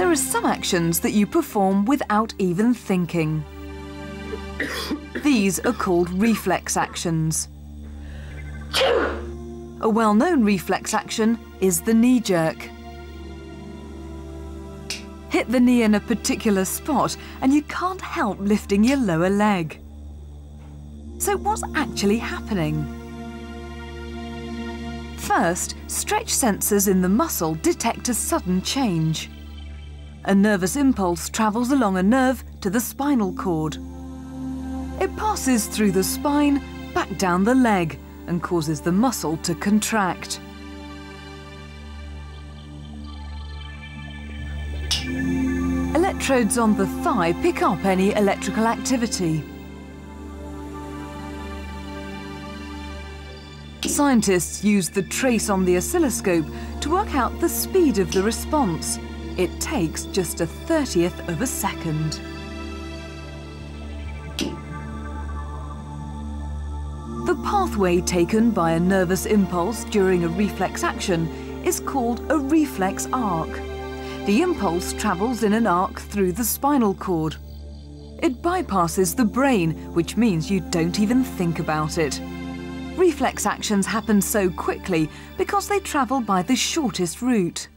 There are some actions that you perform without even thinking. These are called reflex actions. A well-known reflex action is the knee jerk. Hit the knee in a particular spot and you can't help lifting your lower leg. So what's actually happening? First, stretch sensors in the muscle detect a sudden change. A nervous impulse travels along a nerve to the spinal cord. It passes through the spine, back down the leg, and causes the muscle to contract. Electrodes on the thigh pick up any electrical activity. Scientists use the trace on the oscilloscope to work out the speed of the response. It takes just a 30th of a second. The pathway taken by a nervous impulse during a reflex action is called a reflex arc. The impulse travels in an arc through the spinal cord. It bypasses the brain, which means you don't even think about it. Reflex actions happen so quickly because they travel by the shortest route.